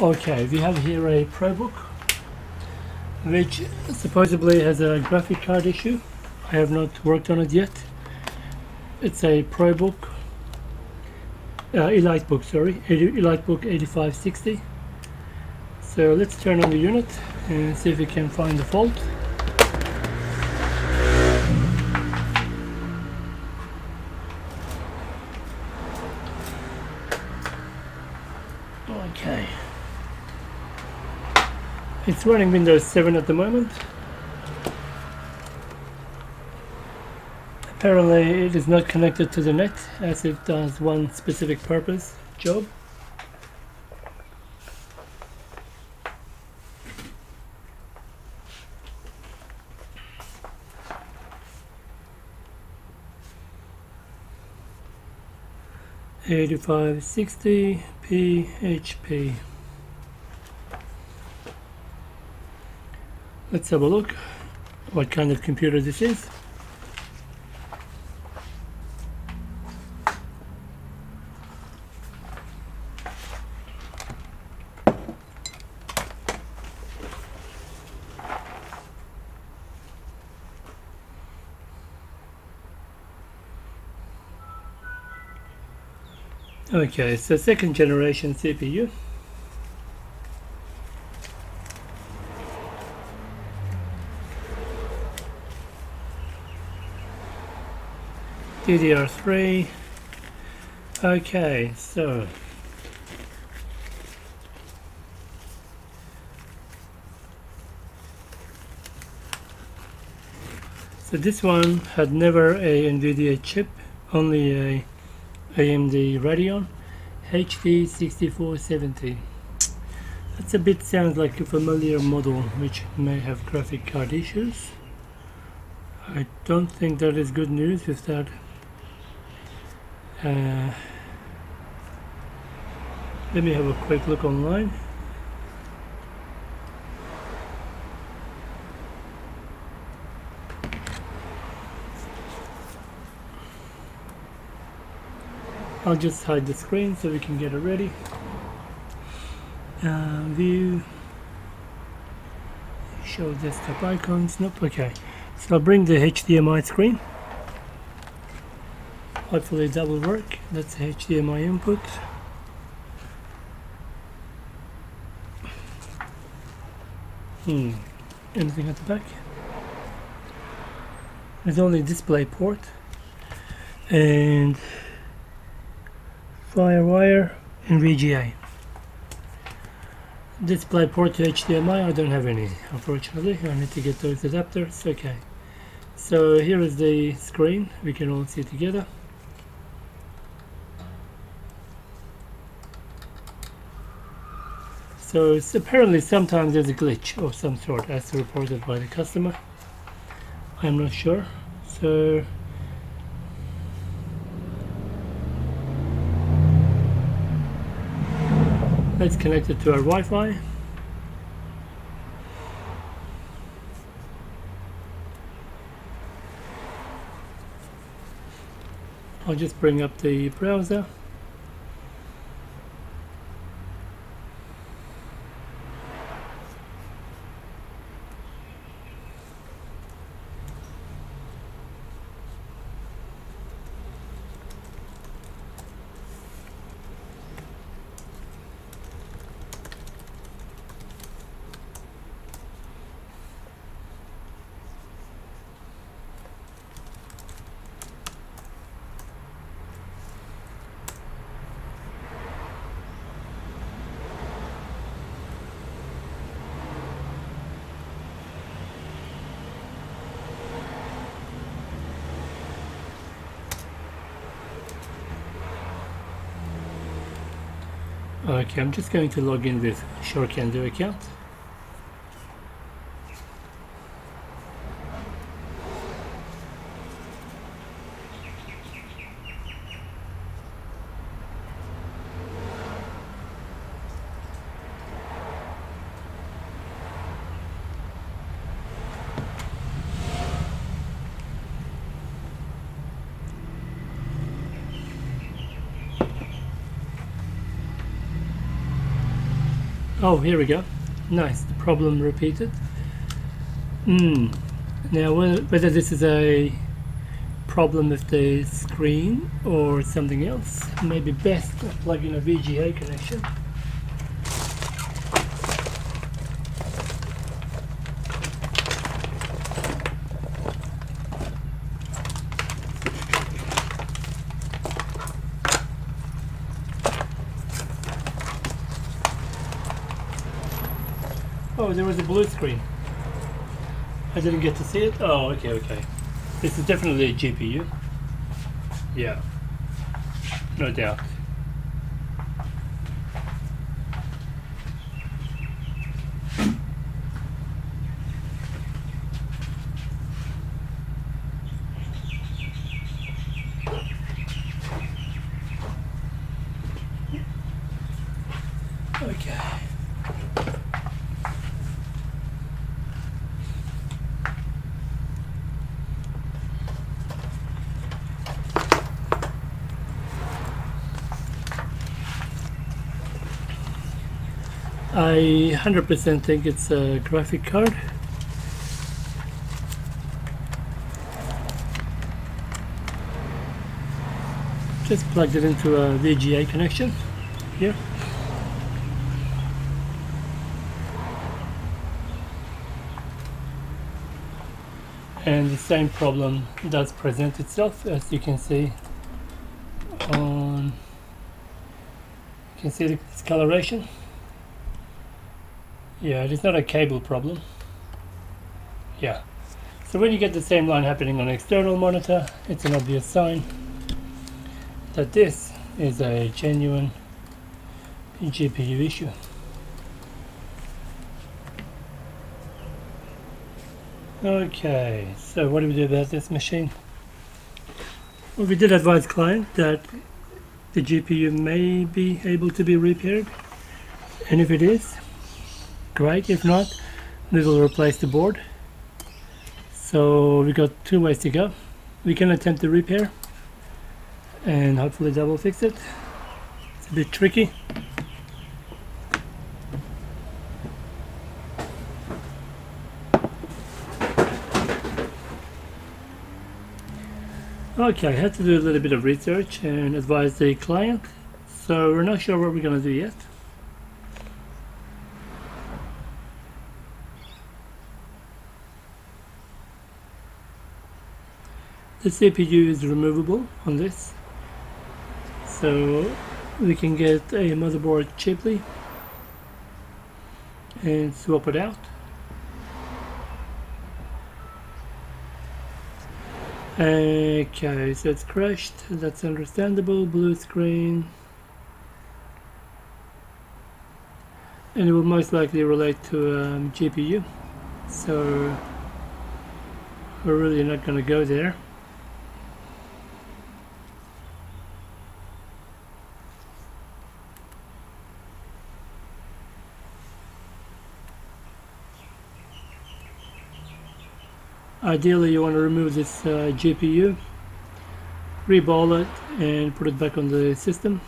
Okay, we have here a ProBook which supposedly has a graphic card issue. I have not worked on it yet. It's a ProBook, uh, EliteBook, sorry, EliteBook 8560. So let's turn on the unit and see if we can find the fault. Running Windows 7 at the moment. Apparently it is not connected to the net as it does one specific purpose job. Eighty-five sixty PHP. Let's have a look what kind of computer this is. Okay, so second generation CPU. DDR3. Okay, so So this one had never a NVIDIA chip, only a AMD Radeon HD6470. That's a bit sounds like a familiar model which may have graphic card issues. I don't think that is good news with that uh, let me have a quick look online. I'll just hide the screen so we can get it ready. Uh, view, show desktop icons, nope, okay. So I'll bring the HDMI screen hopefully that will work. That's HDMI input. Hmm. Anything at the back? There's only display port and firewire and VGA display port to HDMI I don't have any unfortunately. I need to get those adapters okay. So here is the screen. We can all see together So it's apparently sometimes there's a glitch of some sort as reported by the customer. I'm not sure. So let's connect it to our Wi-Fi. I'll just bring up the browser. Okay, I'm just going to log in with SureCanDo account. Oh, here we go. Nice. The problem repeated. Hmm. Now, whether, whether this is a problem with the screen or something else, maybe best to plug in a VGA connection. Oh, there was a blue screen. I didn't get to see it. Oh, okay, okay. This is definitely a GPU. Yeah, no doubt. Okay. I 100% think it's a graphic card. Just plugged it into a VGA connection here. And the same problem does present itself as you can see on you can see the discoloration yeah, it is not a cable problem. Yeah. So when you get the same line happening on an external monitor, it's an obvious sign that this is a genuine GPU issue. Okay, so what do we do about this machine? Well, we did advise client that the GPU may be able to be repaired, and if it is, great. If not we will replace the board. So we got two ways to go. We can attempt the repair and hopefully that will fix it. It's a bit tricky. Okay I had to do a little bit of research and advise the client. So we're not sure what we're gonna do yet the CPU is removable on this. So we can get a motherboard cheaply and swap it out. Okay so it's crashed that's understandable. Blue screen. And it will most likely relate to um, GPU so we're really not going to go there ideally you want to remove this uh, GPU reball it and put it back on the system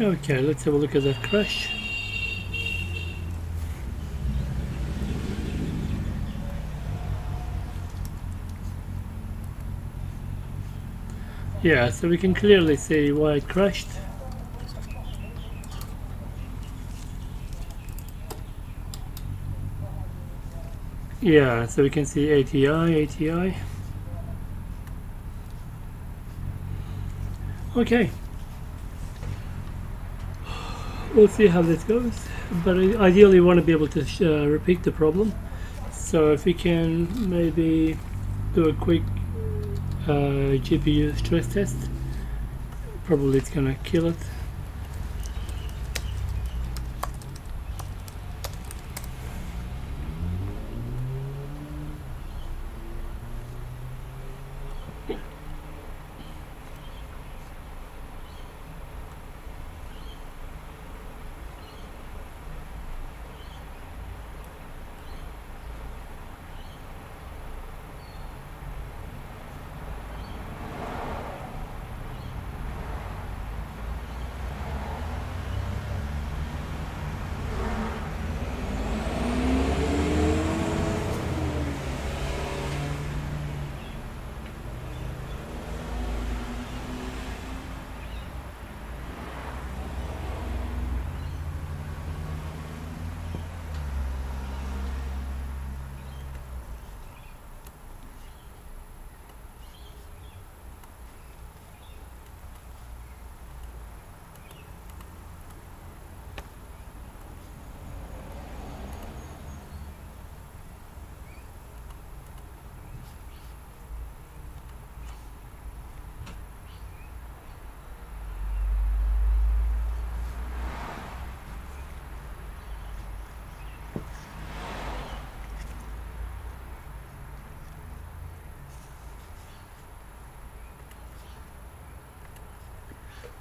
Okay, let's have a look at that crash. Yeah, so we can clearly see why it crashed. Yeah, so we can see ATI, ATI. Okay. We'll see how this goes, but ideally we want to be able to uh, repeat the problem. So if we can maybe do a quick uh, GPU stress test, probably it's gonna kill it.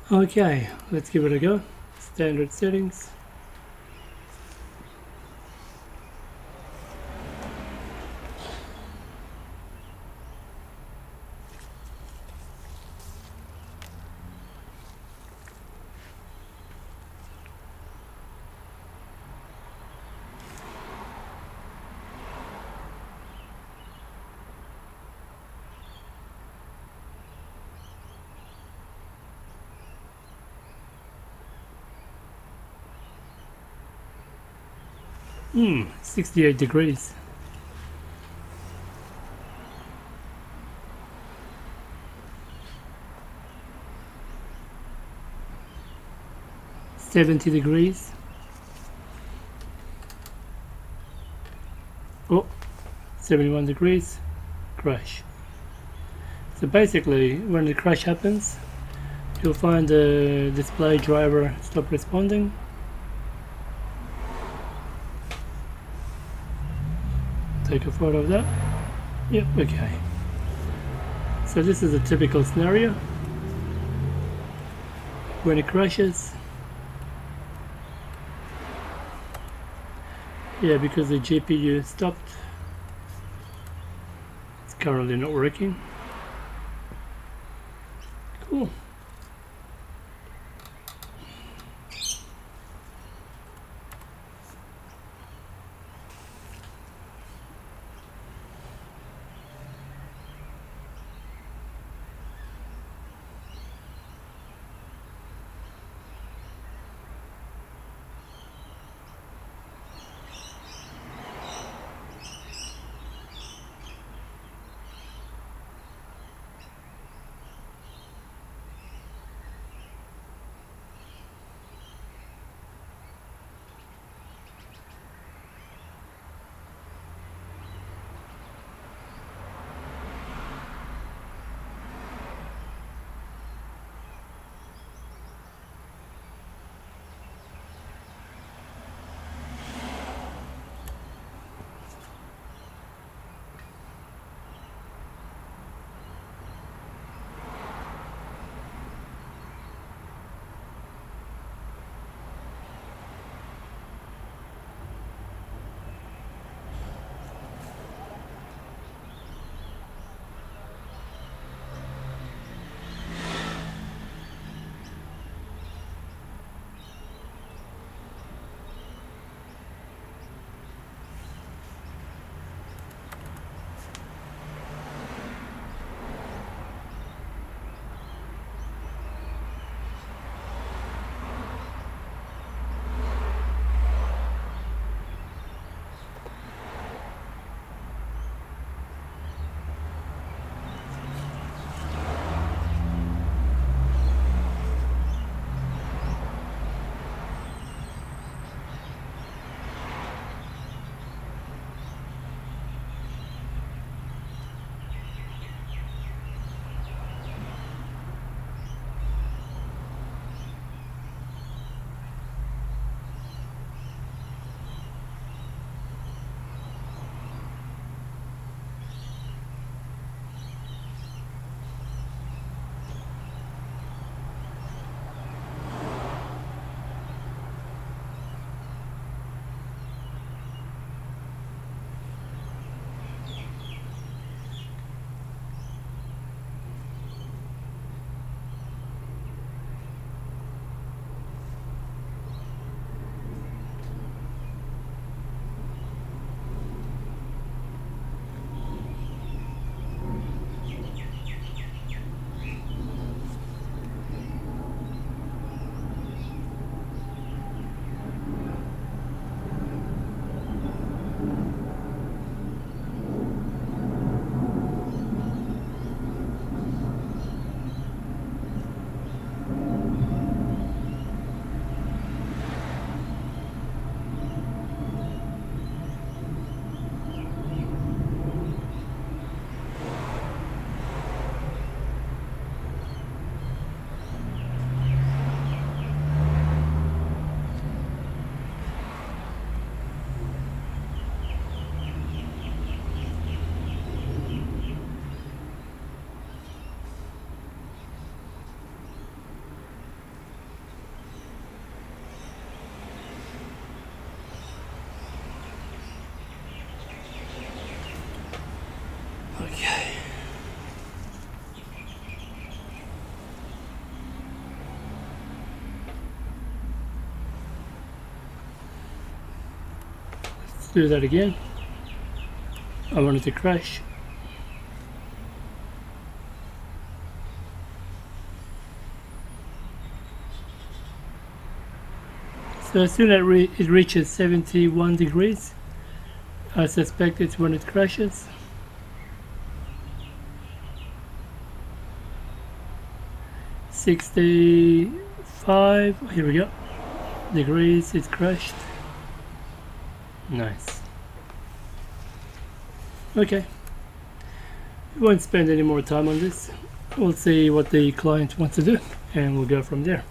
Okay, let's give it a go. Standard settings. Hmm, 68 degrees. Seventy degrees. Oh, 71 degrees. Crash. So basically, when the crash happens, you'll find the display driver stop responding take a photo of that. Yep, okay. So this is a typical scenario. When it crashes, yeah, because the GPU stopped, it's currently not working. Do that again. I wanted to crash. So as soon as re it reaches 71 degrees, I suspect it's when it crashes. Sixty-five. Here we go. Degrees. It crashed. Nice. Okay. We won't spend any more time on this. We'll see what the client wants to do, and we'll go from there.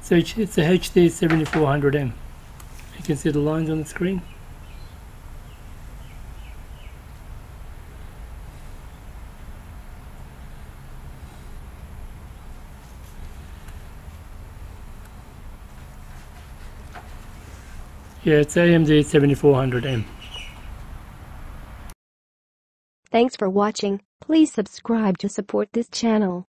So it's a HD 7400M. You can see the lines on the screen. Yeah, it's AMD 7400M. Thanks for watching. Please subscribe to support this channel.